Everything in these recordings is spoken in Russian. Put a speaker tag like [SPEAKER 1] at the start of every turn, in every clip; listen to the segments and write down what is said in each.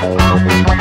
[SPEAKER 1] Thank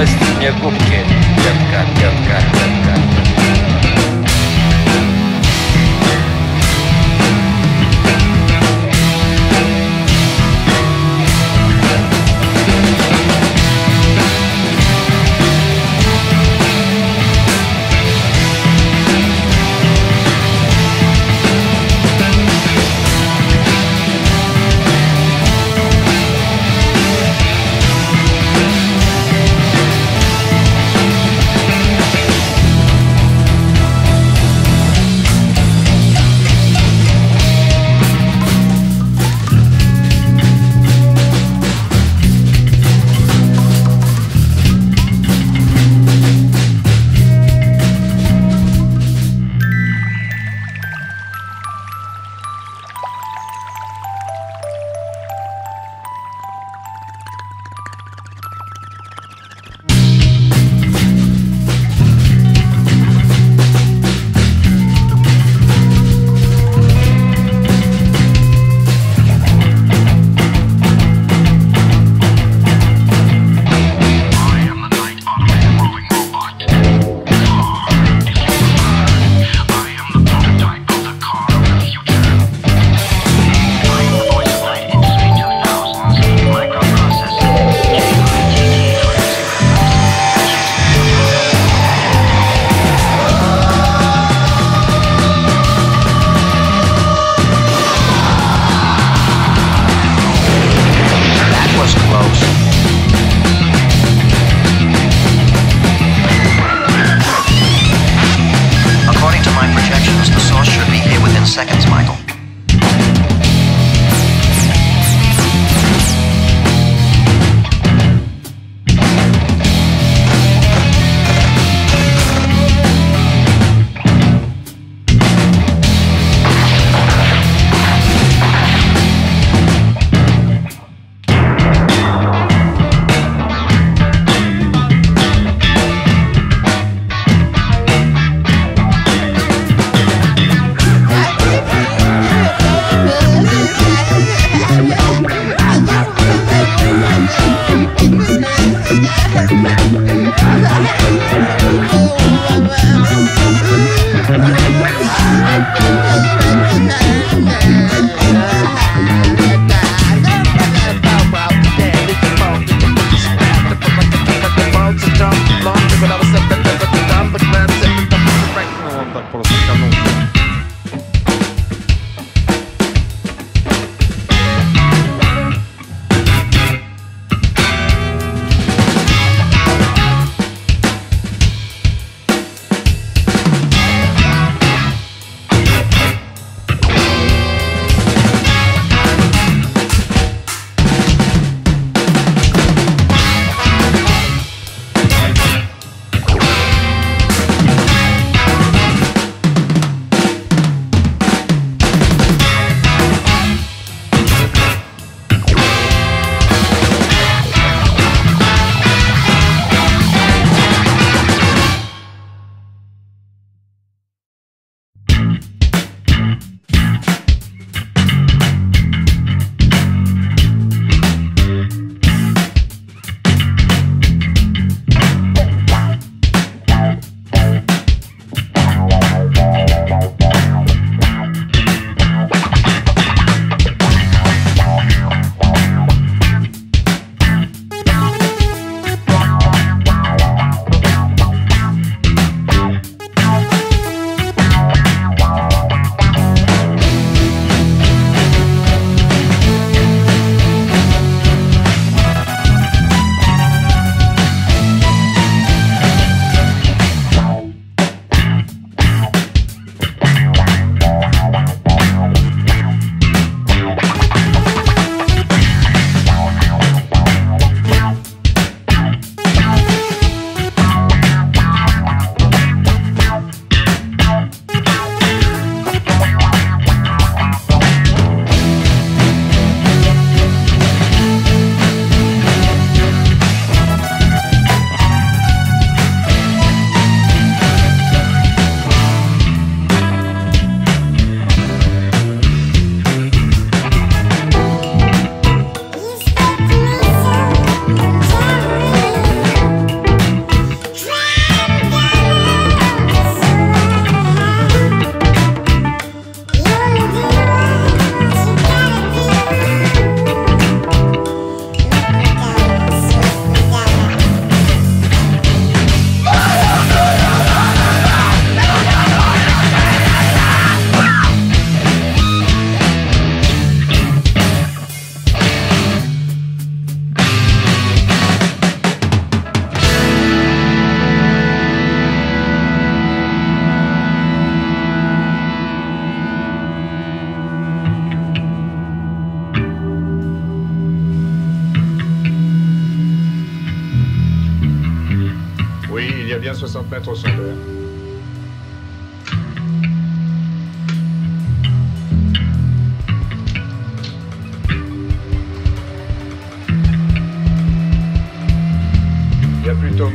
[SPEAKER 2] властью мне губки. Детка, детка, детка.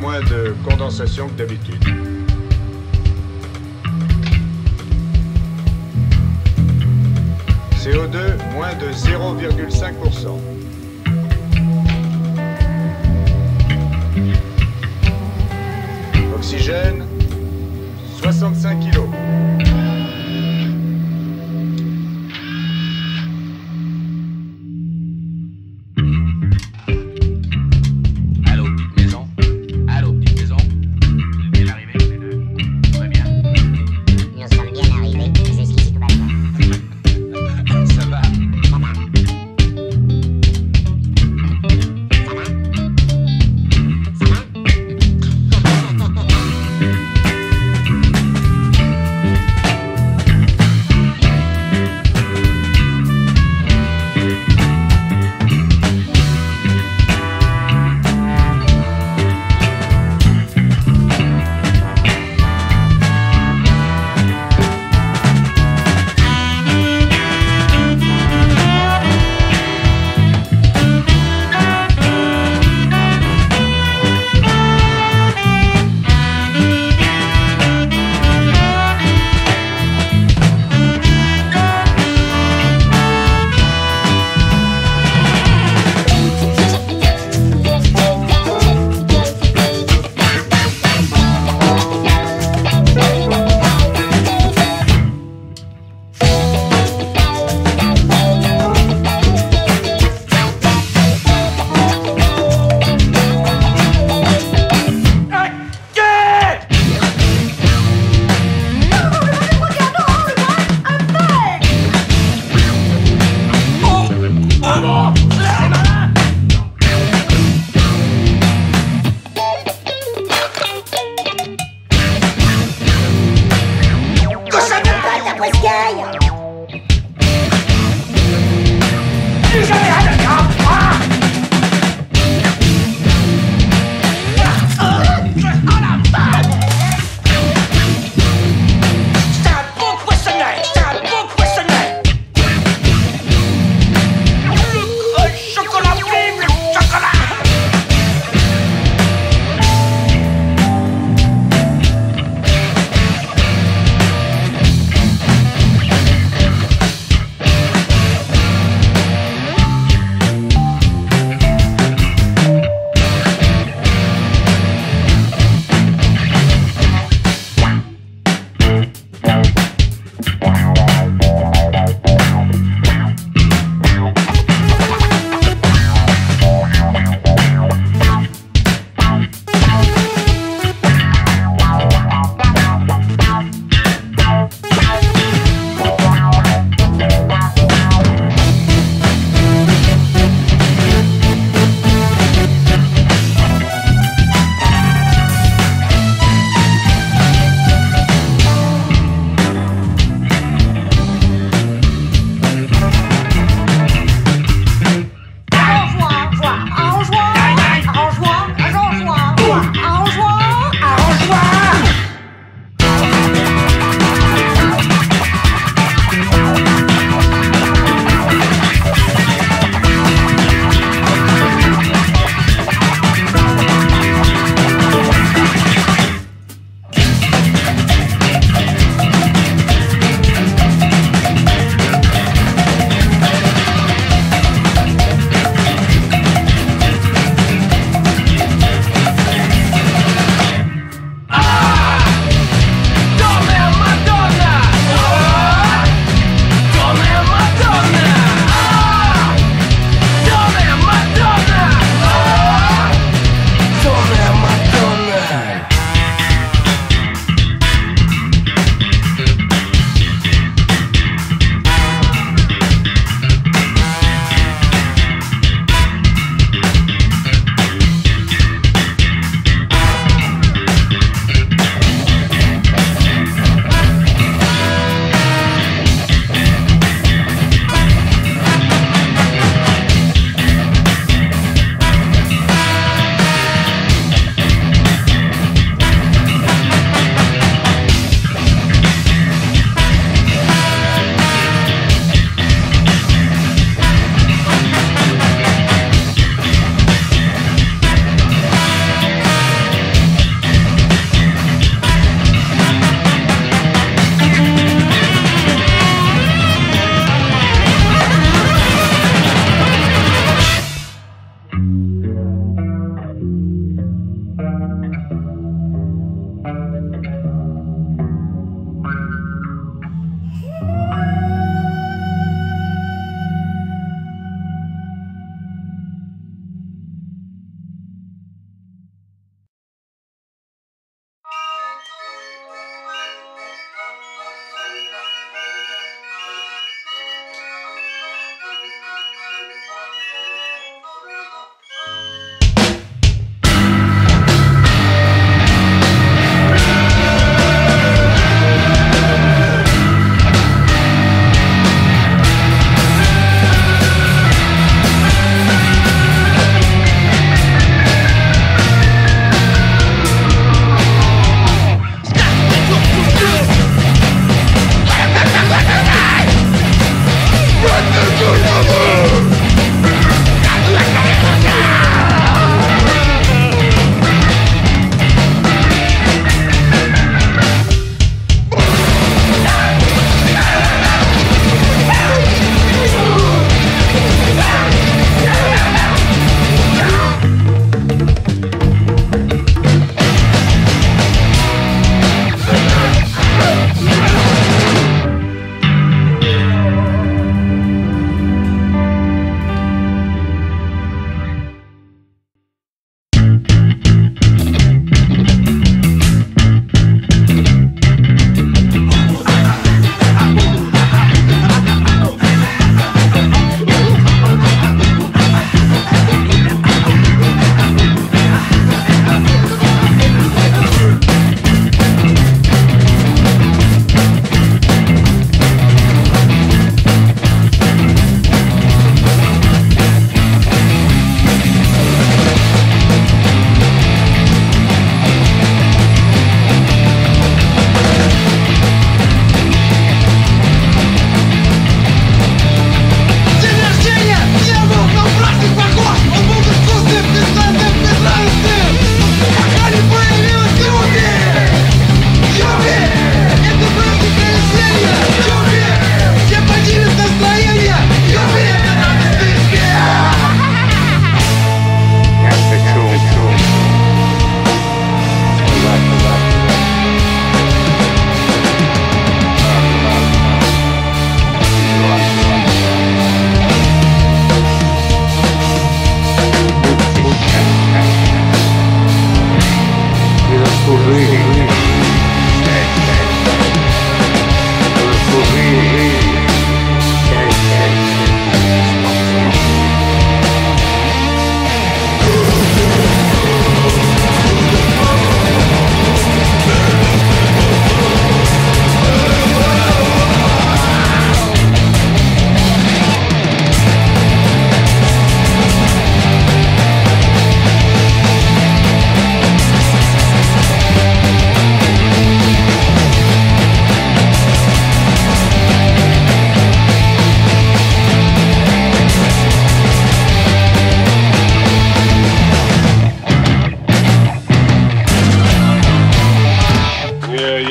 [SPEAKER 3] moins de condensation que d'habitude. CO2, moins de 0,5%. Oxygène, 65
[SPEAKER 4] kg.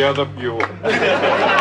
[SPEAKER 4] piada pior.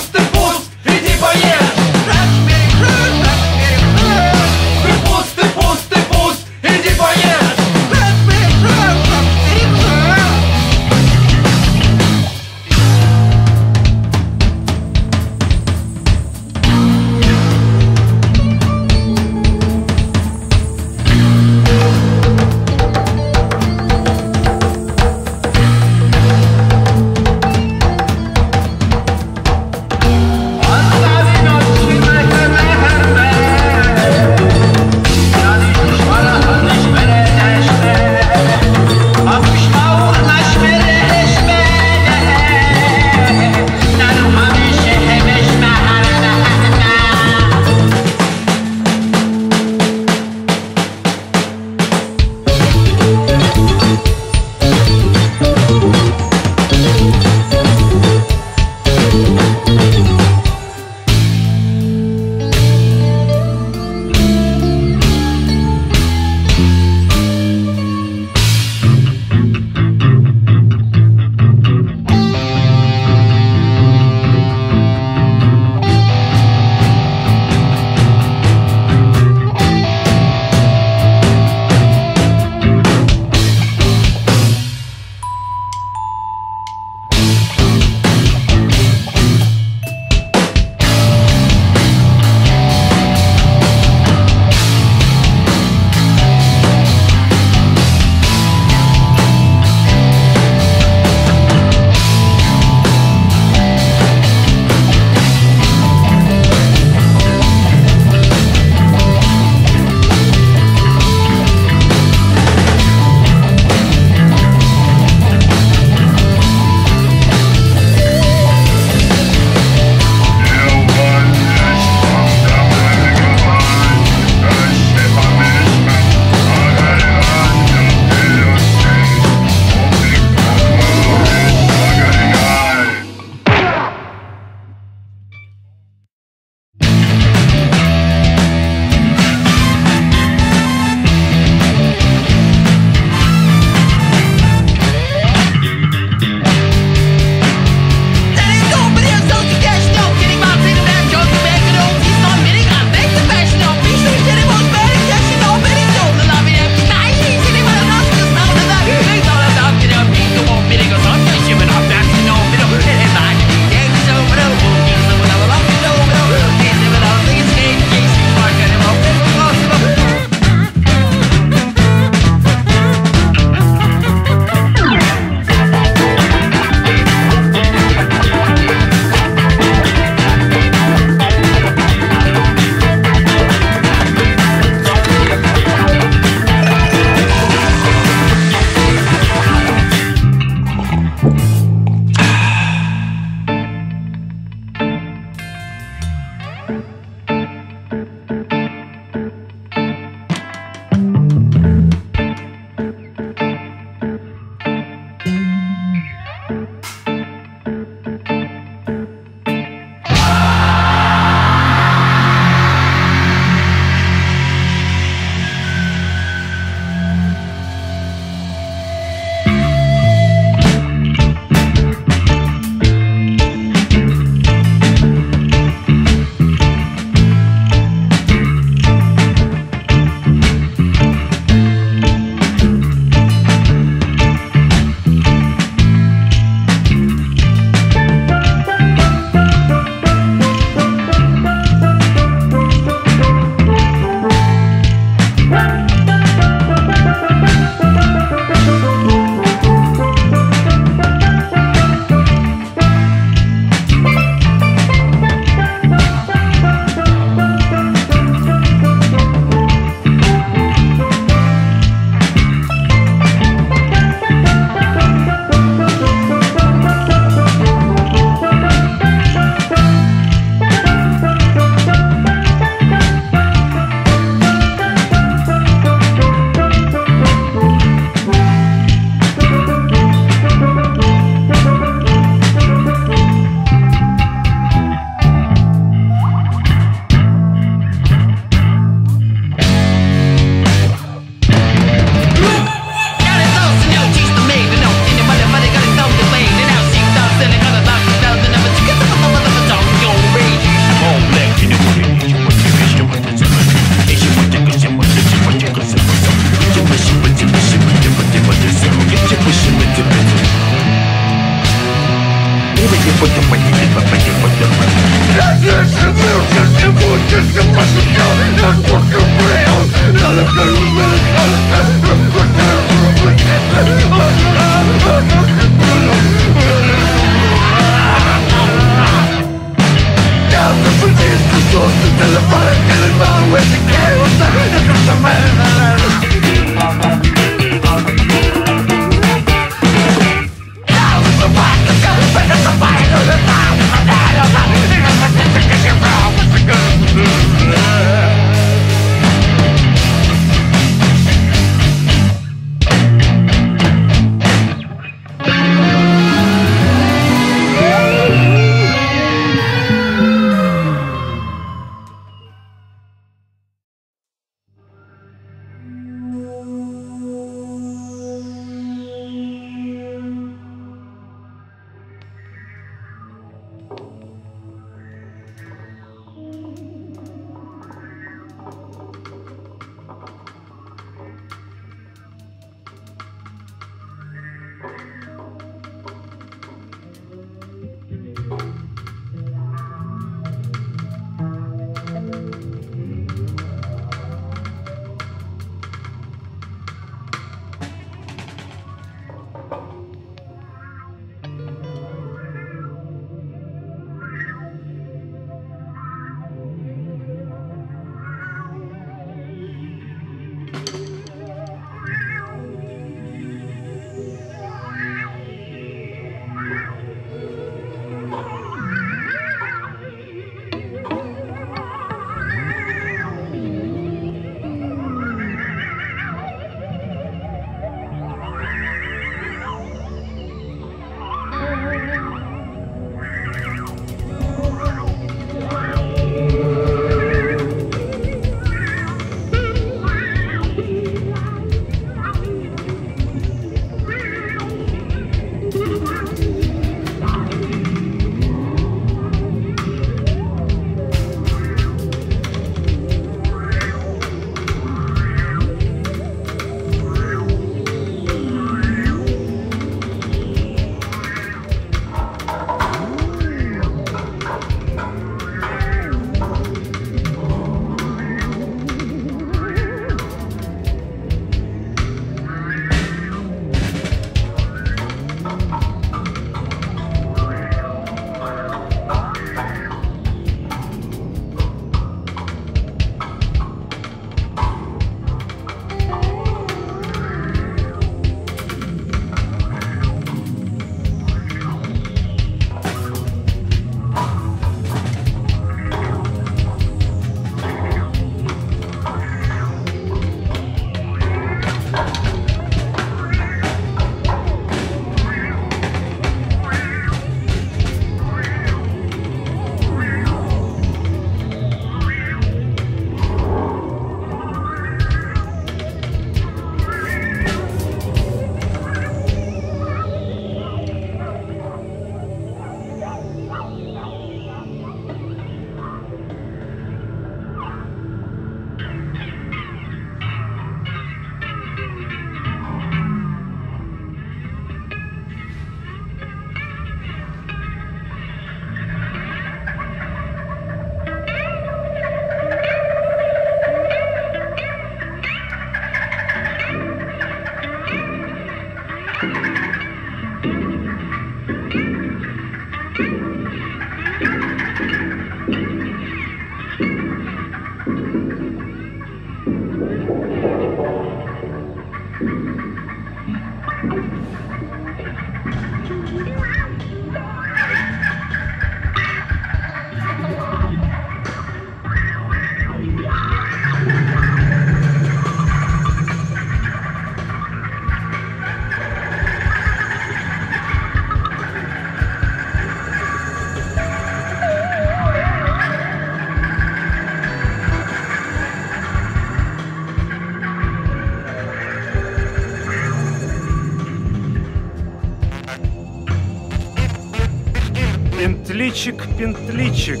[SPEAKER 5] Пентличик-пентличик,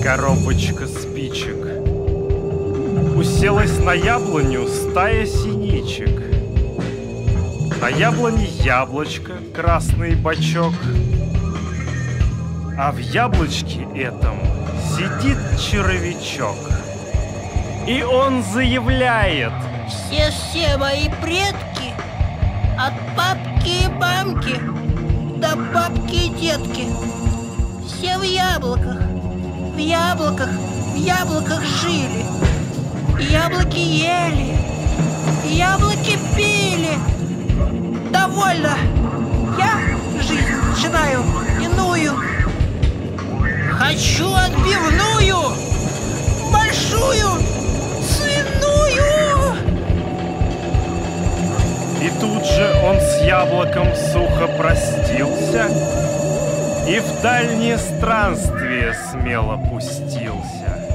[SPEAKER 5] коробочка спичек. Уселась на яблоню стая синичек. На яблоне яблочко, красный бочок. А в яблочке этом сидит червячок. И он заявляет,
[SPEAKER 6] Все-все мои предки От папки и мамки До бабки и детки Все в яблоках. В яблоках, в яблоках жили. Яблоки ели. Яблоки пили. Довольно. Я жизнь начинаю иную. Хочу отбивную. Большую Ценную
[SPEAKER 5] и тут же он с яблоком сухо простился и в дальнее странствие смело пустился.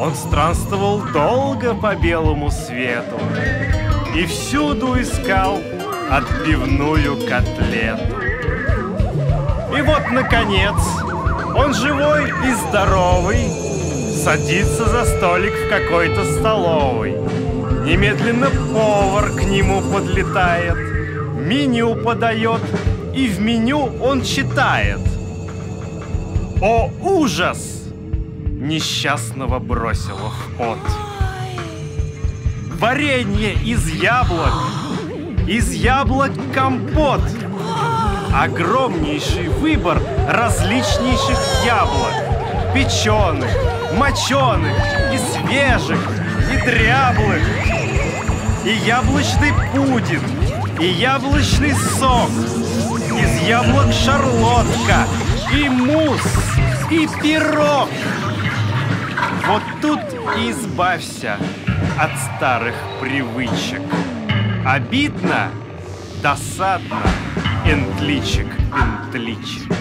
[SPEAKER 5] Он странствовал долго по белому свету и всюду искал отбивную котлету. И вот, наконец, он живой и здоровый садится за столик в какой-то столовой. Немедленно повар к нему подлетает, меню подает, и в меню он читает. О, ужас! Несчастного бросило в пот. Варенье из яблок, из яблок компот. Огромнейший выбор различнейших яблок. Печеных, моченых и свежих, и дряблых. И яблочный пудинг, и яблочный сок. Из яблок шарлотка, и мусс, и пирог. Вот тут и избавься от старых привычек. Обидно, досадно, энтличек, энтличек.